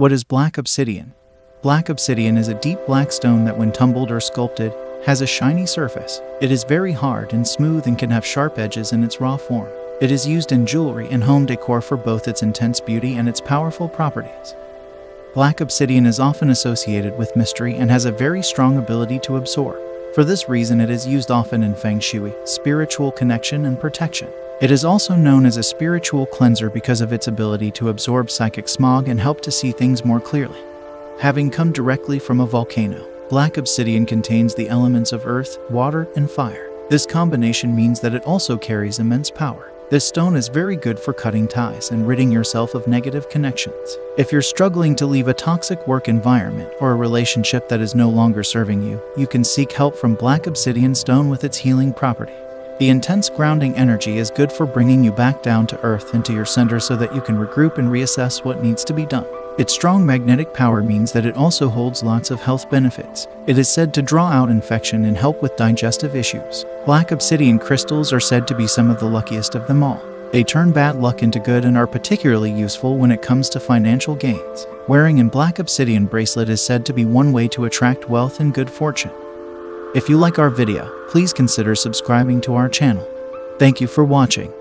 What is black obsidian? Black obsidian is a deep black stone that, when tumbled or sculpted, has a shiny surface. It is very hard and smooth and can have sharp edges in its raw form. It is used in jewelry and home decor for both its intense beauty and its powerful properties. Black obsidian is often associated with mystery and has a very strong ability to absorb. For this reason, it is used often in feng shui, spiritual connection, and protection. It is also known as a spiritual cleanser because of its ability to absorb psychic smog and help to see things more clearly. Having come directly from a volcano, black obsidian contains the elements of earth, water, and fire. This combination means that it also carries immense power. This stone is very good for cutting ties and ridding yourself of negative connections. If you're struggling to leave a toxic work environment or a relationship that is no longer serving you, you can seek help from Black Obsidian Stone with its healing property. The intense grounding energy is good for bringing you back down to earth into your center so that you can regroup and reassess what needs to be done. Its strong magnetic power means that it also holds lots of health benefits. It is said to draw out infection and help with digestive issues. Black obsidian crystals are said to be some of the luckiest of them all. They turn bad luck into good and are particularly useful when it comes to financial gains. Wearing a black obsidian bracelet is said to be one way to attract wealth and good fortune. If you like our video, please consider subscribing to our channel. Thank you for watching.